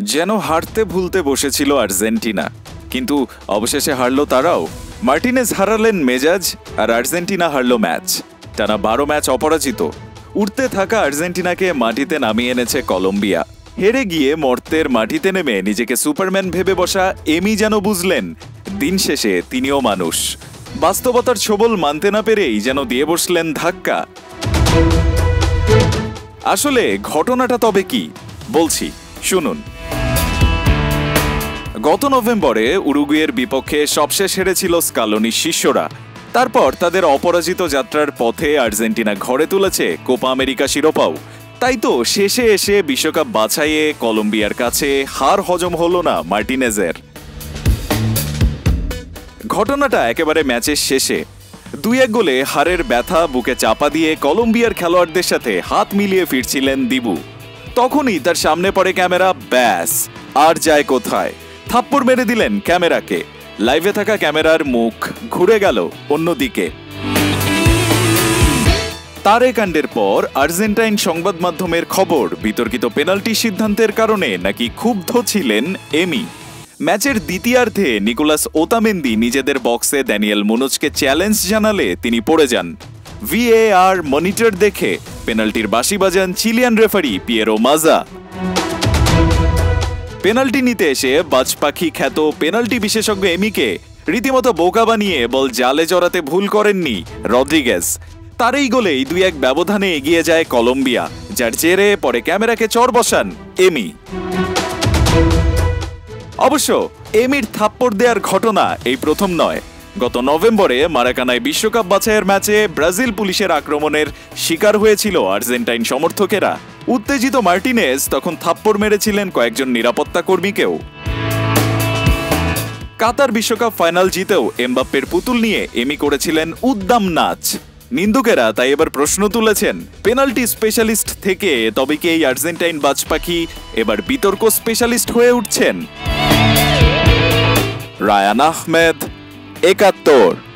যেন হারতে ভুলতে বসেছিল আর্জেন্টিনা। কিন্তু অবশেষে হারলো তারাও। মার্টিনেজ হারালেন মেজাজ আর আর্জেন্টিনা হারলো ম্যাচ। টানা বারো ম্যাচ অপরাজিত। উঠতে থাকা আর্জেন্টিনাকে মাটিতে নামিয়ে এনেছে কলম্বিয়া। হেরে গিয়ে মর্তের মাটিতে নেমে নিজেকে সুপারম্যান ভেবে বসা এমি যেন বুঝলেন, দিন শেষে তিনিও মানুষ। বাস্তবতার ছবল মানতে না পেরেই যেন দিয়ে বসলেন ধাক্কা। আসলে ঘটনাটা তবে কি? বলছি, শুনুন। গত নভেম্বরে উরুগুয়ের বিপক্ষে সবশেষ হেরেছিল স্কালোনির শিষ্যরা। তারপর তাদের অপরাজিত যাত্রার পথে আর্জেন্টিনা ঘরে তুলেছে কোপা আমেরিকা শিরোপাও। তাই তো শেষে এসে বিশ্বকাপ বাছাইয়ে কলম্বিয়ার কাছে হার হজম হল না মার্টিনেজের। ঘটনাটা একেবারে ম্যাচের শেষে। দুই এক গোলে হারের ব্যথা বুকে চাপা দিয়ে কলম্বিয়ার খেলোয়াড়দের সাথে হাত মিলিয়ে ফিরছিলেন দিবু। তখনই তার সামনে পড়ে ক্যামেরা, ব্যাস, আর যায় কোথায়? থাপ্পড় মেরে দিলেন ক্যামেরাকে। লাইভে থাকা ক্যামেরার মুখ ঘুরে গেল অন্যদিকে। তার কাণ্ডের পর আর্জেন্টাইন সংবাদ মাধ্যমের খবর, বিতর্কিত পেনাল্টি সিদ্ধান্তের কারণে নাকি ক্ষুব্ধ ছিলেন এমি। ম্যাচের দ্বিতীয়ার্ধে নিকোলাস ওতামেন্দি নিজেদের বক্সে ড্যানিয়েল মুনোজকে চ্যালেঞ্জ জানালে তিনি পড়ে যান। ভিএআর মনিটর দেখে পেনাল্টির বাঁশি বাজান Chilean referee Piero Maza. Penalty নিতে এসে বাজপাখি খ্যাত পেনাল্টি বিশেষজ্ঞ এমিকে রীতিমতো বোকা বানিয়ে বল জালে জড়াতে ভুল করেননি রদ্রিগেজ। তার এই গোলেই দুই এক ব্যবধানে এগিয়ে যায় কলম্বিয়া, যার জেরে পরে ক্যামেরাকে চর বসান এমি। অবশ্য, এমির থাপ্পড় দেওয়ার ঘটনা এই প্রথম নয়। গত নভেম্বরে মারাকানায় বিশ্বকাপ বাছাইয়ের ম্যাচে ব্রাজিল পুলিশের আক্রমণের শিকার হয়েছিল আর্জেন্টাইন সমর্থকেরা। উত্তেজিত মার্টিনেজ তখন থাপ্পড় মেরেছিলেন কয়েকজন নিরাপত্তা কর্মীকেও। কাতার বিশ্বকাপ ফাইনাল জিতেও এমবাপ্পের পুতুল নিয়ে এমি করেছিলেন উদ্দাম নাচ। নিন্দুকেরা তাই এবার প্রশ্ন তুলেছেন, পেনাল্টি স্পেশালিস্ট থেকে তবে কি এই আর্জেন্টাইন বাজপাখি এবার বিতর্ক স্পেশালিস্ট হয়ে উঠছেন? রায়ান আহমেদ, একাত্তর।